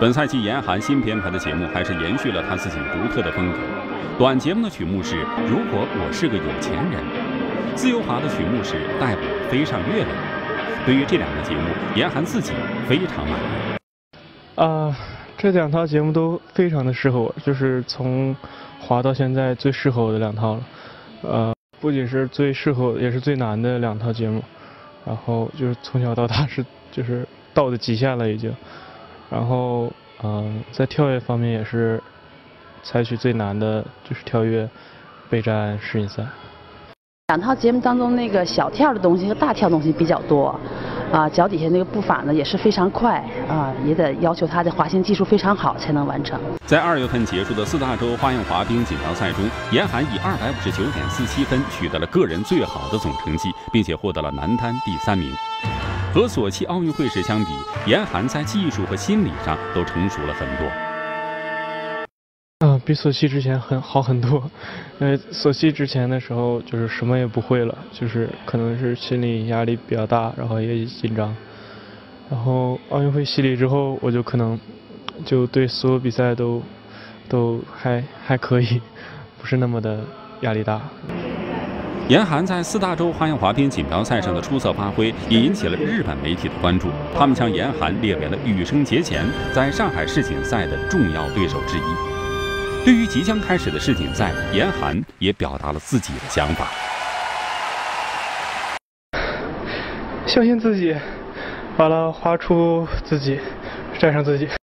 本赛季严寒新编排的节目还是延续了他自己独特的风格。短节目的曲目是《如果我是个有钱人》，自由滑的曲目是《带我飞上月亮》。对于这两个节目，严寒自己非常满意。啊，这两套节目都非常的适合我，就是从滑到现在最适合我的两套了。呃，不仅是最适合，也是最难的两套节目。然后就是从小到大是就是到的极限了已经。然后，嗯，在跳跃方面也是采取最难的，就是跳跃备战世锦赛。两套节目当中，那个小跳的东西和大跳东西比较多，啊，脚底下那个步法呢也是非常快，啊，也得要求他的滑行技术非常好才能完成。在二月份结束的四大洲花样滑冰锦标赛中，严寒以二百五十九点四七分取得了个人最好的总成绩，并且获得了男单第三名。和索契奥运会时相比，严寒在技术和心理上都成熟了很多。嗯，比索契之前很好很多。因为索契之前的时候就是什么也不会了，就是可能是心理压力比较大，然后也紧张。然后奥运会洗礼之后，我就可能就对所有比赛都都还还可以，不是那么的压力大。严寒在四大洲花样滑冰锦标赛上的出色发挥，也引起了日本媒体的关注。他们将严寒列为了羽生结弦在上海世锦赛的重要对手之一。对于即将开始的世锦赛，严寒也表达了自己的想法：相信自己，完了滑出自己，战胜自己。